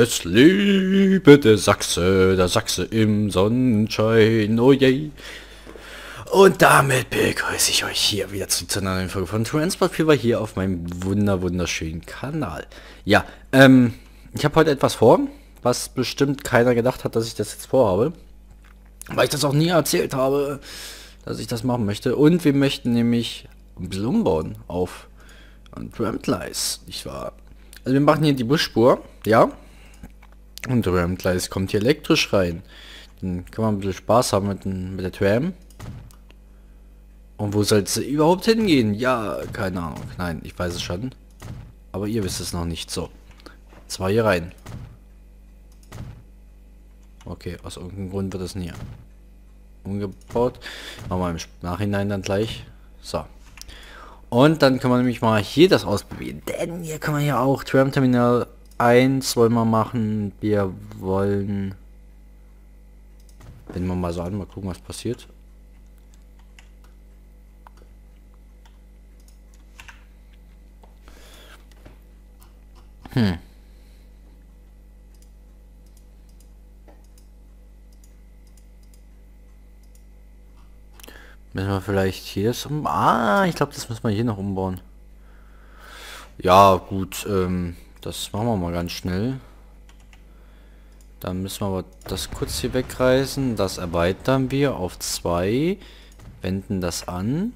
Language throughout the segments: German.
Es lebe der Sachse, der Sachse im Sonnenschein, oh je. Und damit begrüße ich euch hier wieder zu, zu einer neuen Folge von Transport Fever hier auf meinem wunder wunderschönen Kanal. Ja, ähm, ich habe heute etwas vor, was bestimmt keiner gedacht hat, dass ich das jetzt vorhabe. Weil ich das auch nie erzählt habe, dass ich das machen möchte. Und wir möchten nämlich ein bisschen umbauen auf Tramgleis, nicht wahr? Also wir machen hier die Busspur, ja. Und Tramgleis kommt hier elektrisch rein. Dann kann man ein bisschen Spaß haben mit, den, mit der Tram. Und wo soll es überhaupt hingehen? Ja, keine Ahnung. Nein, ich weiß es schon. Aber ihr wisst es noch nicht. So. Zwei hier rein. Okay, aus irgendeinem Grund wird es nie umgebaut. Machen wir im Nachhinein dann gleich. So. Und dann kann man nämlich mal hier das ausprobieren. Denn hier kann man ja auch Tram Terminal 1 wollen wir machen. Wir wollen... Wenn wir mal so an, mal gucken, was passiert. Hm. Müssen wir vielleicht hier das um... Ah, ich glaube, das müssen wir hier noch umbauen. Ja, gut, ähm, das machen wir mal ganz schnell. Dann müssen wir aber das kurz hier wegreißen. Das erweitern wir auf zwei. Wenden das an.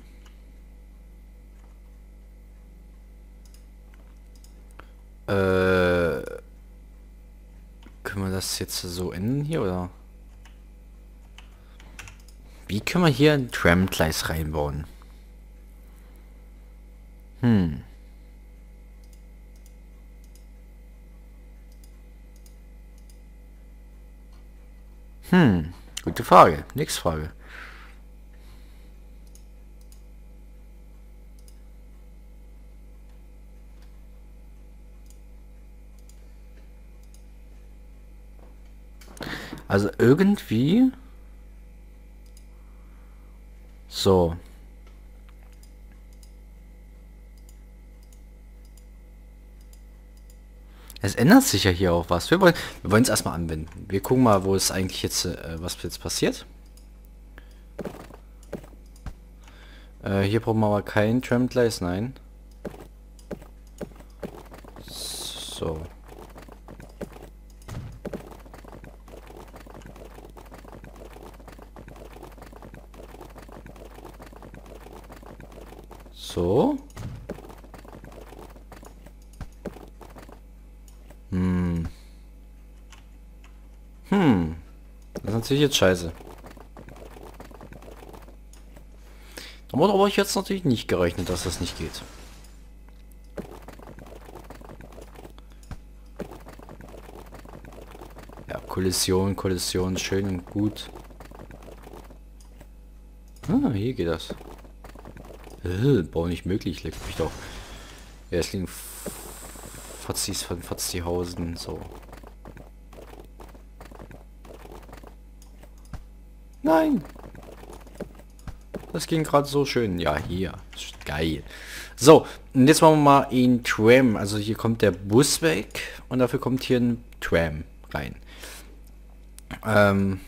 Äh, können wir das jetzt so enden hier, oder? Wie können wir hier ein Tramgleis reinbauen? Hm. Hm, gute Frage. Nix Frage. Also irgendwie so. Es ändert sich ja hier auch was. Wir wollen wir es erstmal anwenden. Wir gucken mal, wo es eigentlich jetzt äh, was jetzt passiert. Äh, hier brauchen wir aber kein Tramgleis, nein. So. So. Hm. Hm. Das ist natürlich jetzt scheiße. Damit habe ich jetzt natürlich nicht gerechnet, dass das nicht geht. Ja, Kollision, Kollision, schön und gut. Ah, hier geht das. Äh, Bau nicht möglich, leckt mich doch. Ja, es liegen Fotzis von Fotzihausen, so. Nein! Das ging gerade so schön. Ja, hier. Geil. So, und jetzt machen wir mal in Tram. Also hier kommt der Bus weg und dafür kommt hier ein Tram rein. Ähm,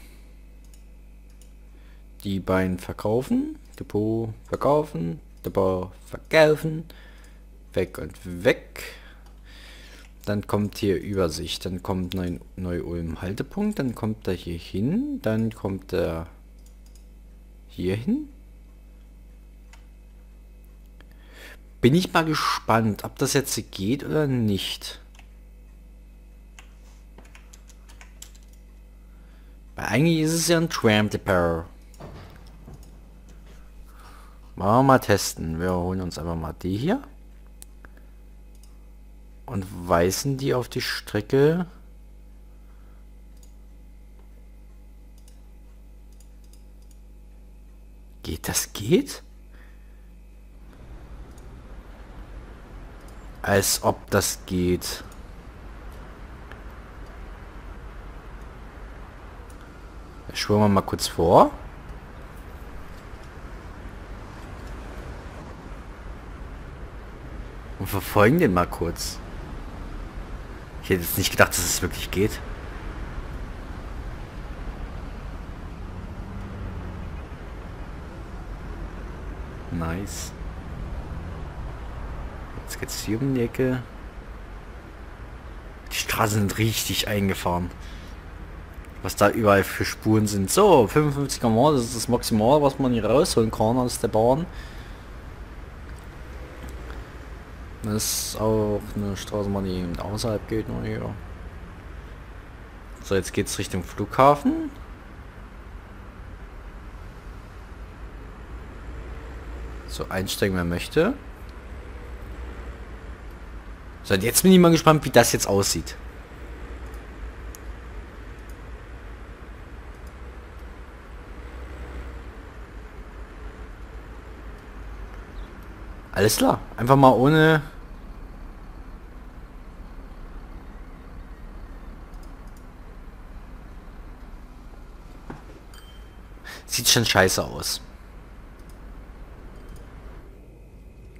die beiden verkaufen. Depot verkaufen. Depot verkaufen. Weg und weg. Dann kommt hier Übersicht. Dann kommt Neu-Ulm Haltepunkt. Dann kommt er hier hin. Dann kommt er hier hin. Bin ich mal gespannt, ob das jetzt geht oder nicht. Weil eigentlich ist es ja ein Tram Depot. Machen wir mal testen. Wir holen uns einfach mal die hier. Und weisen die auf die Strecke. Geht das geht? Als ob das geht. Schwören wir mal kurz vor. Und verfolgen den mal kurz. Ich hätte jetzt nicht gedacht, dass es wirklich geht. Nice. Jetzt geht's hier um die Ecke. Die Straßen sind richtig eingefahren. Was da überall für Spuren sind. So, 55 km, das ist das Maximal, was man hier rausholen kann aus der Bahn. Das ist auch eine Straßenbahn, die außerhalb geht nur hier. So, jetzt geht's Richtung Flughafen. So, einsteigen, wer möchte. So, jetzt bin ich mal gespannt, wie das jetzt aussieht. Alles klar. Einfach mal ohne... Sieht schon scheiße aus.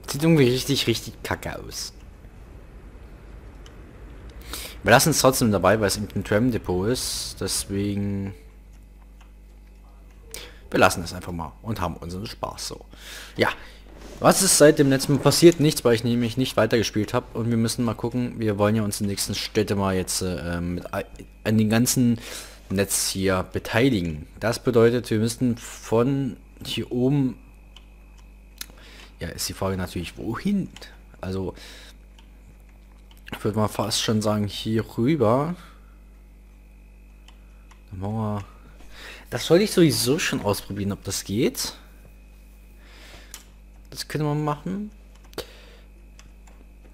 Sieht irgendwie richtig, richtig kacke aus. Wir lassen es trotzdem dabei, weil es ein Tram-Depot ist. Deswegen... Wir lassen es einfach mal und haben unseren Spaß so. Ja, was ist seit dem letzten Mal passiert? Nichts, weil ich nämlich nicht weitergespielt habe. Und wir müssen mal gucken. Wir wollen ja uns in den nächsten Städte mal jetzt äh, mit an den ganzen Netz hier beteiligen. Das bedeutet, wir müssen von hier oben... Ja, ist die Frage natürlich, wohin? Also, ich würde mal fast schon sagen, hier rüber. Wir... Das wollte ich sowieso schon ausprobieren, ob das geht. Das können wir machen.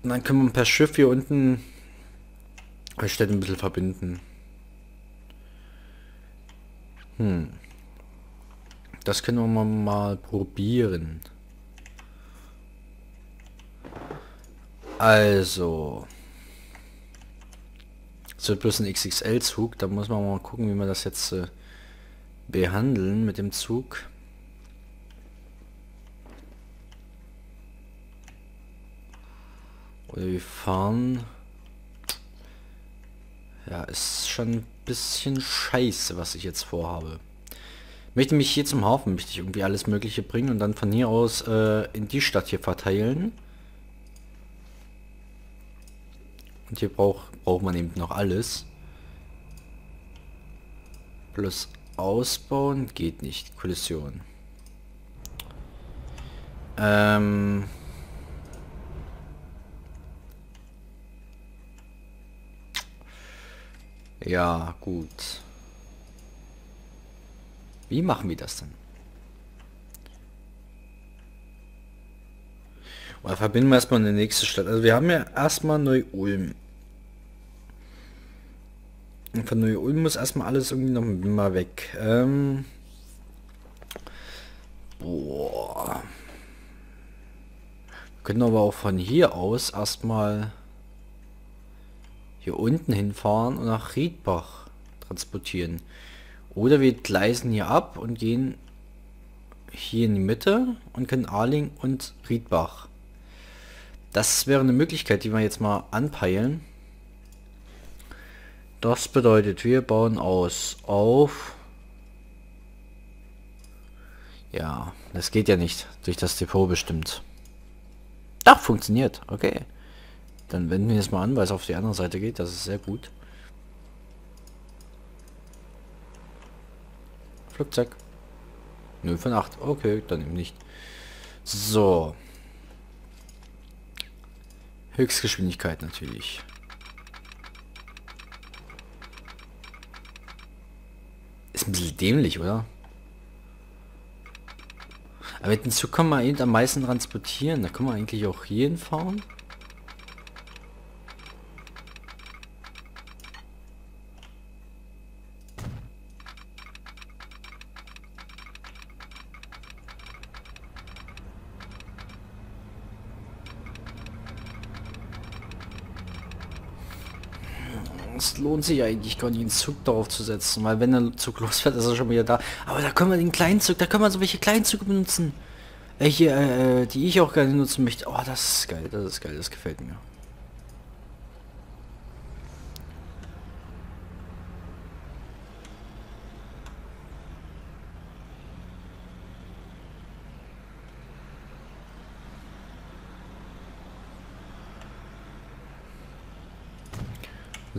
Und dann können wir per Schiff hier unten die Städte ein bisschen verbinden. Hm. Das können wir mal probieren. Also. Es wird bloß ein XXL-Zug. Da muss man mal gucken, wie wir das jetzt äh, behandeln mit dem Zug. Oder wir fahren... Ja, ist schon ein bisschen scheiße, was ich jetzt vorhabe. Möchte mich hier zum Hafen, möchte ich irgendwie alles mögliche bringen und dann von hier aus äh, in die Stadt hier verteilen. Und hier braucht braucht man eben noch alles. Plus ausbauen geht nicht. Kollision. Ähm... Ja, gut. Wie machen wir das denn? Oder verbinden wir erstmal eine nächste Stadt. Also wir haben ja erstmal Neu-Ulm. Und von Neu-Ulm muss erstmal alles irgendwie noch mal weg. Ähm boah. Wir können aber auch von hier aus erstmal hier unten hinfahren und nach Riedbach transportieren. Oder wir gleisen hier ab und gehen hier in die Mitte und können Arling und Riedbach. Das wäre eine Möglichkeit, die wir jetzt mal anpeilen. Das bedeutet, wir bauen aus auf... Ja, das geht ja nicht durch das Depot bestimmt. Ach, funktioniert. Okay. Dann wenden wir es mal an, weil es auf die andere Seite geht. Das ist sehr gut. Flugzeug. 0 von 8. Okay, dann eben nicht. So. Höchstgeschwindigkeit natürlich. Ist ein bisschen dämlich, oder? Aber mit dem Zug kann man eben am meisten transportieren. Da kann man eigentlich auch hier hinfahren. es lohnt sich eigentlich gar nicht, einen Zug darauf zu setzen, weil wenn der Zug losfährt, ist er schon wieder da. Aber da können wir den kleinen Zug, da können wir so welche kleinen Züge benutzen. Welche, äh, die ich auch gerne nutzen möchte. Oh, das ist geil, das ist geil, das gefällt mir.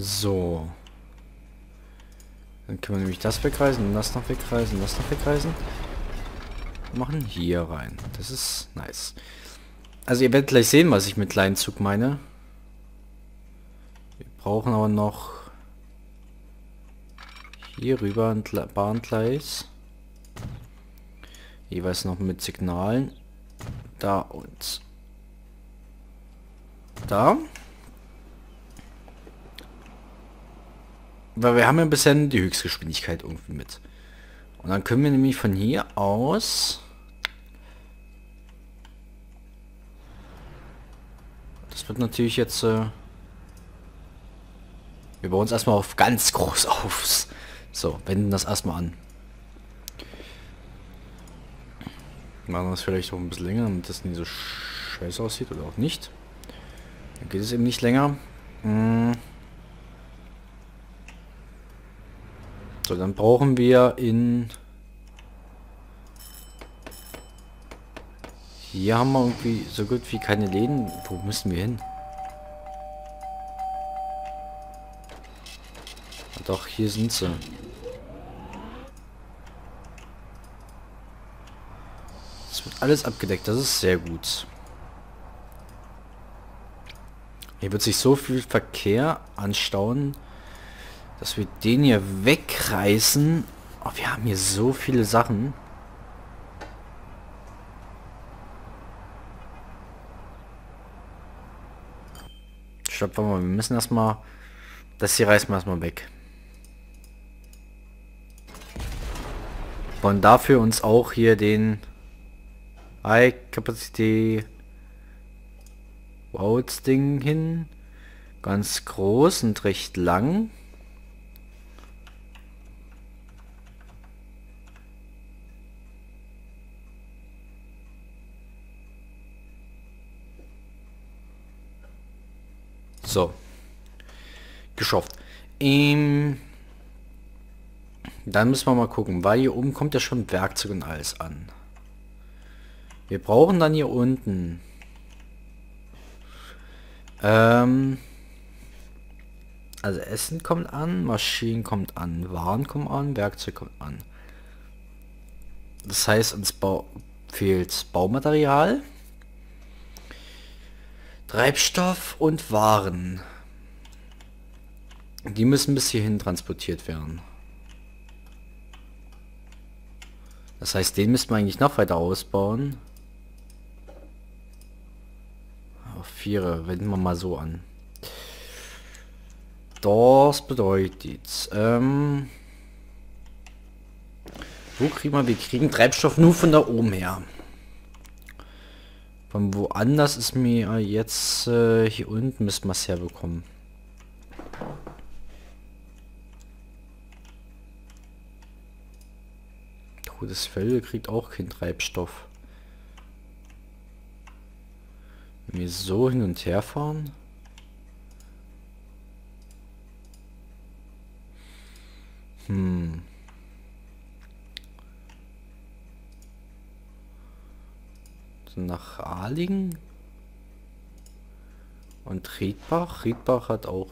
So. Dann können wir nämlich das wegreisen und das noch wegreisen und das noch wegreisen. Und machen hier rein. Das ist nice. Also ihr werdet gleich sehen, was ich mit kleinen Zug meine. Wir brauchen aber noch hier rüber ein Bahngleis. Jeweils noch mit Signalen. Da und da. Weil wir haben ja bisher die Höchstgeschwindigkeit irgendwie mit. Und dann können wir nämlich von hier aus... Das wird natürlich jetzt... Äh wir bauen uns erstmal auf ganz groß auf. So, wenden das erstmal an. Machen das vielleicht auch ein bisschen länger, damit das nicht so scheiße aussieht oder auch nicht. Dann geht es eben nicht länger. Hm. So, dann brauchen wir in... Hier haben wir irgendwie so gut wie keine Läden. Wo müssen wir hin? Doch, hier sind sie. Es wird alles abgedeckt, das ist sehr gut. Hier wird sich so viel Verkehr anstauen, dass wir den hier wegreißen. Oh, wir haben hier so viele Sachen. Warte mal, wir müssen erstmal... Das hier reißen wir erstmal weg. Und dafür uns auch hier den High Capacity Roads Ding hin. Ganz groß und recht lang. So. Geschafft. Ähm, dann müssen wir mal gucken, weil hier oben kommt ja schon Werkzeug und alles an. Wir brauchen dann hier unten ähm, also Essen kommt an, Maschinen kommt an, Waren kommen an, Werkzeug kommt an. Das heißt, uns Bau fehlt Baumaterial, Treibstoff und Waren. Die müssen bis hierhin transportiert werden. Das heißt, den müssten wir eigentlich noch weiter ausbauen. Auf vier, wenden wir mal so an. Das bedeutet, ähm, wo kriegen wir? Wir kriegen Treibstoff nur von da oben her. Von woanders ist mir jetzt äh, hier unten müssen wir es herbekommen. Gutes Fell kriegt auch keinen Treibstoff. Wenn wir so hin und her fahren. Hm. Nach Ahlingen. Und Riedbach. Riedbach hat auch...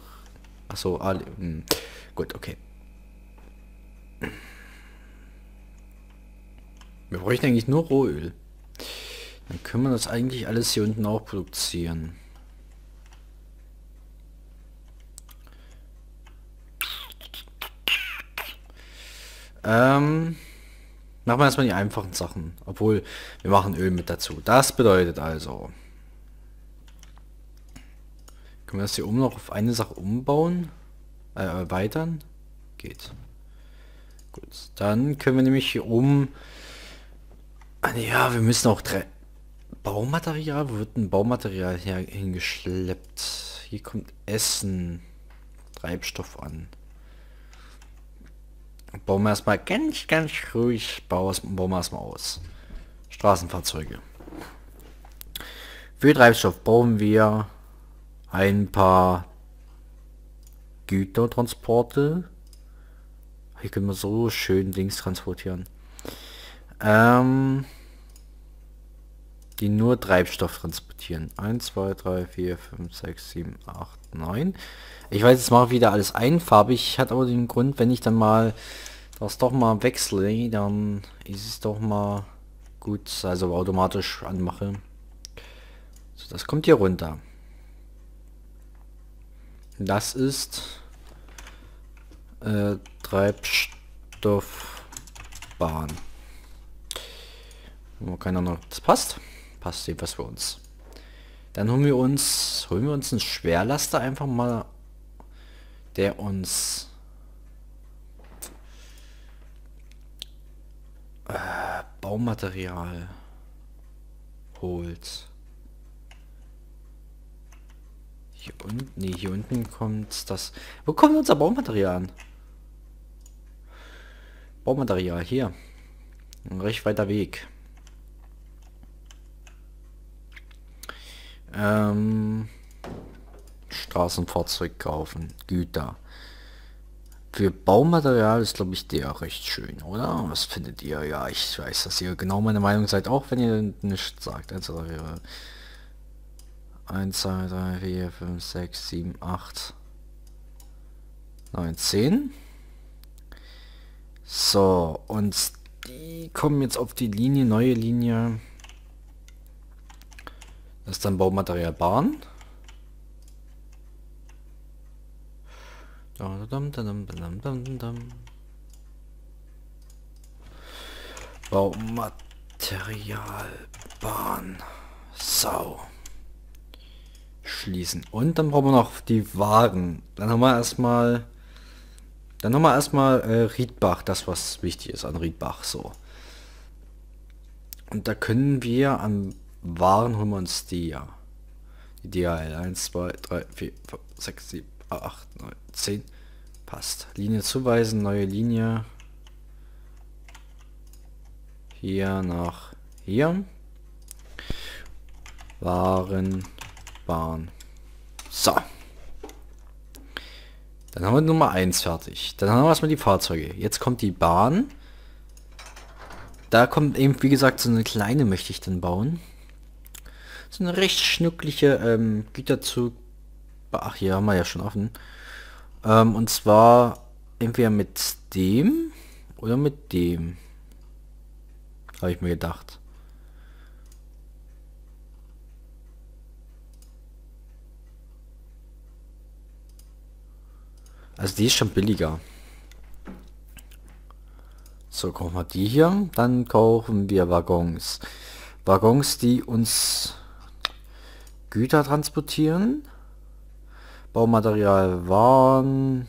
Achso, Ahlingen. Hm. Gut, okay. Wir bräuchten eigentlich nur Rohöl. Dann können wir das eigentlich alles hier unten auch produzieren. Ähm, machen wir erstmal die einfachen Sachen. Obwohl, wir machen Öl mit dazu. Das bedeutet also... Können wir das hier oben noch auf eine Sache umbauen? Äh, erweitern? Geht. Gut, dann können wir nämlich hier oben Ah, ja, wir müssen auch drei... Baumaterial? Wo wird ein Baumaterial her hingeschleppt? Hier kommt Essen. Treibstoff an. Bauen wir erstmal ganz, ganz ruhig. Bauen wir erstmal aus. Straßenfahrzeuge. Für Treibstoff bauen wir ein paar Gütertransporte. Hier können wir so schön links transportieren. Ähm, die nur Treibstoff transportieren. 1, 2, 3, 4, 5, 6, 7, 8, 9. Ich weiß, jetzt mache wieder alles einfarbig, hat aber den Grund, wenn ich dann mal das doch mal wechsle, dann ist es doch mal gut, also automatisch anmache. So, das kommt hier runter. Das ist äh, Treibstoffbahn. Keine Ahnung, das passt. Passt jedenfalls für uns. Dann holen wir uns, holen wir uns einen Schwerlaster einfach mal, der uns äh, Baumaterial holt. Hier unten, nee, hier unten kommt das. Wo kommt unser Baumaterial an? Baumaterial hier. Ein recht weiter Weg. Ähm, Straßenfahrzeug kaufen. Güter. Für Baumaterial ist, glaube ich, der recht schön, oder? Was findet ihr? Ja, ich weiß, dass ihr genau meine Meinung seid, auch wenn ihr nichts sagt. Also, 1, 2, 3, 4, 5, 6, 7, 8, 9, 10. So, und die kommen jetzt auf die Linie, neue Linie. Das ist dann Baumaterial Bahn. Baumaterial Bahn. Sau. Schließen. Und dann brauchen wir noch die Wagen. Dann haben wir erstmal dann haben wir erstmal äh, Riedbach, das was wichtig ist an Riedbach so. Und da können wir an waren holen wir uns die ja. Die DHL 1, 2, 3, 4, 5, 6, 7, 8, 9, 10. Passt. Linie zuweisen, neue Linie. Hier nach hier. Waren, Bahn. So. Dann haben wir Nummer 1 fertig. Dann haben wir erstmal die Fahrzeuge. Jetzt kommt die Bahn. Da kommt eben, wie gesagt, so eine kleine möchte ich dann bauen. So eine recht schnuckliche ähm, Güterzug. Ach, hier haben wir ja schon offen. Ähm, und zwar entweder mit dem oder mit dem. Habe ich mir gedacht. Also die ist schon billiger. So, kaufen wir die hier. Dann kaufen wir Waggons. Waggons, die uns Güter transportieren. Baumaterial Waren.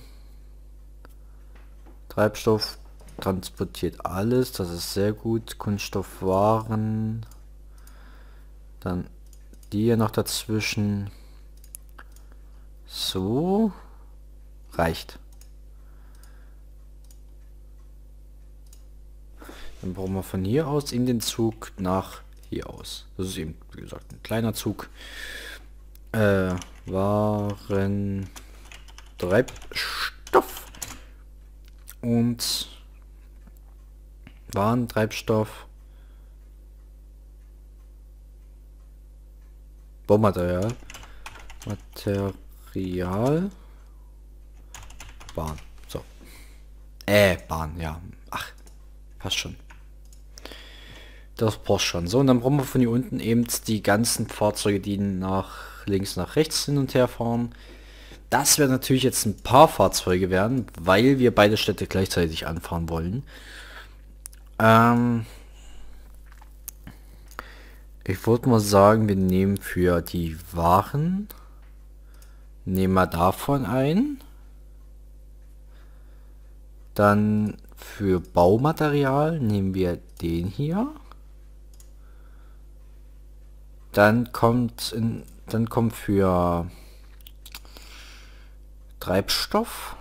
Treibstoff transportiert alles. Das ist sehr gut. Kunststoffwaren. Dann die hier noch dazwischen. So. Reicht. Dann brauchen wir von hier aus in den Zug nach hier aus. Das ist eben, wie gesagt, ein kleiner Zug. Äh, Waren, Treibstoff und Waren, Treibstoff, Baumaterial, Material, Bahn. So. Äh, Bahn, ja. Ach, passt schon. Das passt schon. So, und dann brauchen wir von hier unten eben die ganzen Fahrzeuge, die nach links, nach rechts hin und her fahren. Das werden natürlich jetzt ein paar Fahrzeuge werden, weil wir beide Städte gleichzeitig anfahren wollen. Ähm ich würde mal sagen, wir nehmen für die Waren, nehmen wir davon ein. Dann für Baumaterial nehmen wir den hier. Dann kommt in, dann kommt für Treibstoff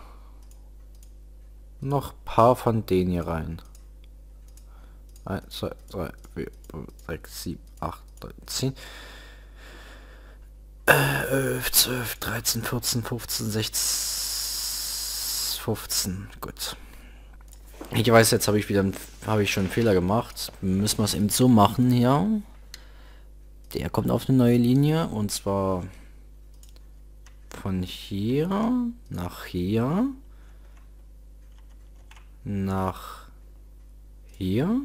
noch paar von denen hier rein. 1, 2, 3, 4, 5, 6, 7, 8, 9, 10. 11, 12, 13, 14, 15, 16, 15. Gut. Ich weiß, jetzt habe ich wieder habe ich schon einen Fehler gemacht. Müssen wir es eben so machen hier. Der kommt auf eine neue Linie und zwar von hier nach hier nach hier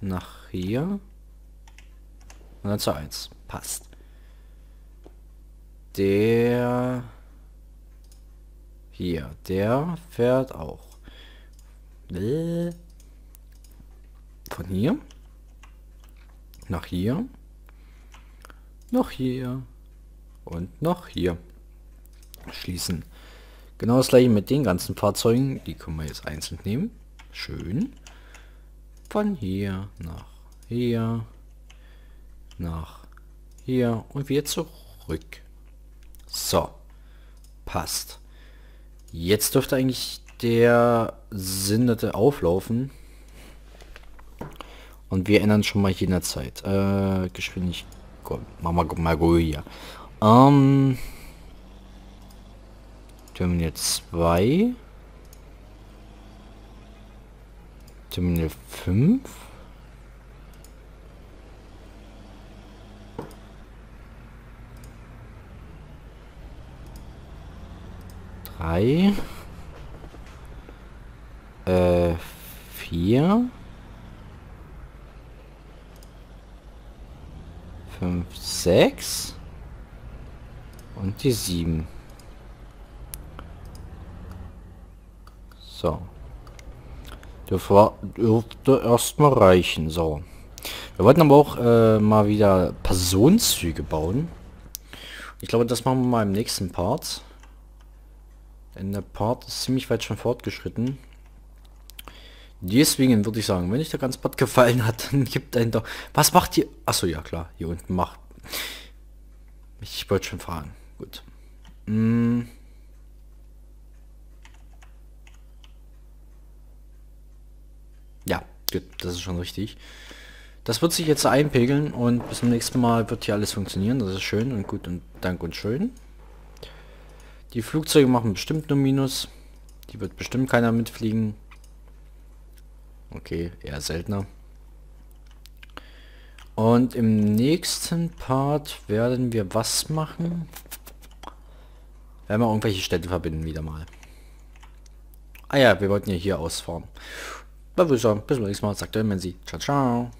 nach hier und dann zu 1. Passt. Der hier, der fährt auch. Von hier nach hier, noch hier und noch hier schließen. Genau das gleiche mit den ganzen Fahrzeugen. Die können wir jetzt einzeln nehmen. Schön. Von hier nach hier, nach hier und wieder zurück. So. Passt. Jetzt dürfte eigentlich der Sinderte auflaufen. Und wir ändern schon mal hier in der Zeit. Äh, Geschwindigkeit. Mal hier. Ähm. Terminal 2. Terminal 5. Drei. Äh, vier. 5, 6 und die 7. So. Dürfte, dürfte erstmal reichen. So. Wir wollten aber auch äh, mal wieder Personenzüge bauen. Ich glaube, das machen wir mal im nächsten Part. Denn der Part ist ziemlich weit schon fortgeschritten. Deswegen würde ich sagen, wenn euch der ganze Part gefallen hat, dann gibt ein doch. Was macht ihr? Achso, ja klar, hier unten macht. Ich wollte schon fragen. Gut. Hm. Ja, gut, das ist schon richtig. Das wird sich jetzt einpegeln und bis zum nächsten Mal wird hier alles funktionieren. Das ist schön und gut und dank und schön. Die Flugzeuge machen bestimmt nur Minus. Die wird bestimmt keiner mitfliegen. Okay, eher seltener. Und im nächsten Part werden wir was machen? Werden wir irgendwelche Städte verbinden wieder mal. Ah ja, wir wollten ja hier ausfahren. Aber wir sagen, bis zum nächsten Mal. Sagt der Menzi. Ciao, ciao.